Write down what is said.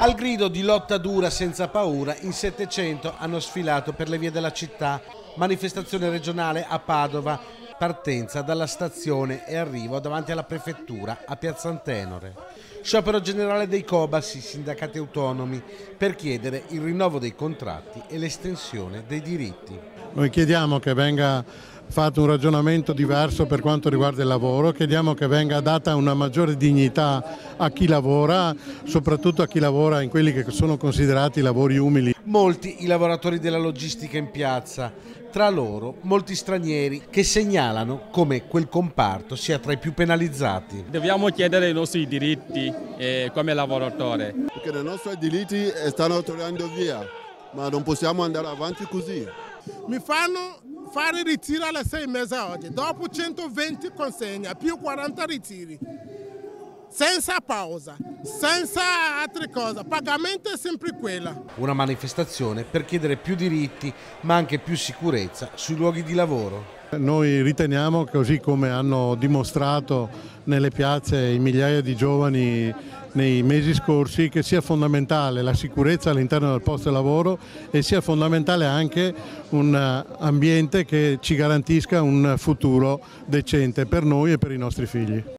Al grido di lotta dura senza paura, in 700 hanno sfilato per le vie della città, manifestazione regionale a Padova, partenza dalla stazione e arrivo davanti alla prefettura a Piazza Antenore. Sciopero generale dei Cobas, i sindacati autonomi, per chiedere il rinnovo dei contratti e l'estensione dei diritti. Noi chiediamo che venga fatto un ragionamento diverso per quanto riguarda il lavoro, chiediamo che venga data una maggiore dignità a chi lavora, soprattutto a chi lavora in quelli che sono considerati lavori umili. Molti i lavoratori della logistica in piazza, tra loro molti stranieri che segnalano come quel comparto sia tra i più penalizzati. Dobbiamo chiedere i nostri diritti eh, come lavoratore. Perché i nostri diritti stanno tornando via, ma non possiamo andare avanti così. Mi fanno fare ritiro alle sei mesi oggi, dopo 120 consegne, più 40 ritiri, senza pausa, senza altre cose, pagamento è sempre quella. Una manifestazione per chiedere più diritti ma anche più sicurezza sui luoghi di lavoro. Noi riteniamo, così come hanno dimostrato nelle piazze i migliaia di giovani nei mesi scorsi, che sia fondamentale la sicurezza all'interno del posto di lavoro e sia fondamentale anche un ambiente che ci garantisca un futuro decente per noi e per i nostri figli.